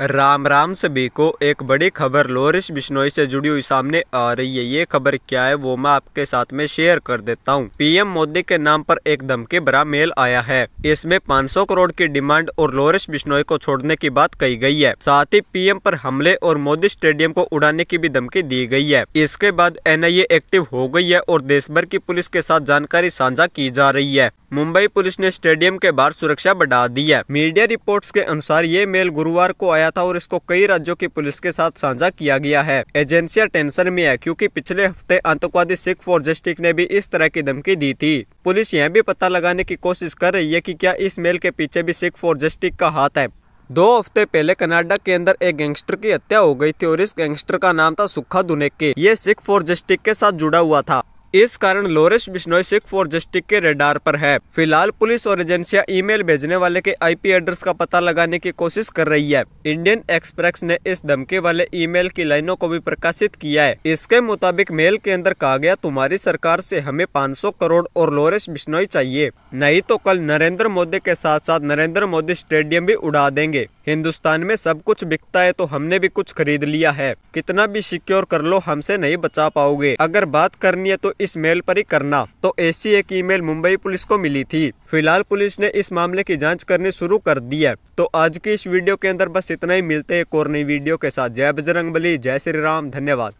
राम राम सभी को एक बड़ी खबर लोरिश बिश्नोई से जुड़ी हुई सामने आ रही है। ये खबर क्या है, वो मैं आपके साथ में शेयर कर देता हूँ। पीएम मोदी के नाम पर एक धमकी भरा मेल आया है। इसमें 500 करोड़ की डिमांड और लोरिश बिश्नोई को छोड़ने की बात कही गई है। साथ ही पीएम पर हमले और मोदी स्टेडियम को उड़ाने की भी धमकी दी गई है। इसके बाद एन एक्टिव हो गई है और देश भर की पुलिस के साथ जानकारी साझा की जा रही है। मुंबई पुलिस ने स्टेडियम के बाहर सुरक्षा बढ़ा दी है। मीडिया रिपोर्ट्स के अनुसार ये मेल गुरुवार को आया था और इसको कई राज्यों की पुलिस के साथ साझा किया गया है। एजेंसियाँ टेंशन में है क्योंकि पिछले हफ़्ते आतंकवादी सिख फॉर जस्टिस ने भी इस तरह की धमकी दी थी। पुलिस यह भी पता लगाने की कोशिश कर रही है की क्या इस मेल के पीछे भी सिख फॉर जस्टिस का हाथ है। दो हफ़्ते पहले कनाडा के अंदर एक गैंगस्टर की हत्या हो गई थी और इस गैंगस्टर का नाम था सुखा दुनेके। ये सिख फॉर जस्टिस के साथ जुड़ा हुआ था। इस कारण Lawrence Bishnoi Sikh for justice के रेडार पर है। फ़िलहाल पुलिस और एजेंसियाँ ईमेल भेजने वाले के आईपी एड्रेस का पता लगाने की कोशिश कर रही है। इंडियन एक्सप्रेस ने इस धमकी वाले ईमेल की लाइनों को भी प्रकाशित किया है। इसके मुताबिक मेल के अंदर कहा गया, तुम्हारी सरकार से हमें 500 करोड़ और लोरेस बिश्नोई चाहिए। नहीं तो कल नरेंद्र मोदी के साथ साथ नरेंद्र मोदी स्टेडियम भी उड़ा देंगे। हिंदुस्तान में सब कुछ बिकता है तो हमने भी कुछ खरीद लिया है। कितना भी सिक्योर कर लो, हमसे नहीं बचा पाओगे। अगर बात करनी है तो इस मेल पर ही करना। तो ऐसी एक ईमेल मुंबई पुलिस को मिली थी। फ़िलहाल पुलिस ने इस मामले की जाँच करनी शुरू कर दी है। तो आज की इस वीडियो के अंदर बस इतना ही। मिलते हैं एक और नई वीडियो के साथ। जय बजरंग बली जय श्री राम, धन्यवाद।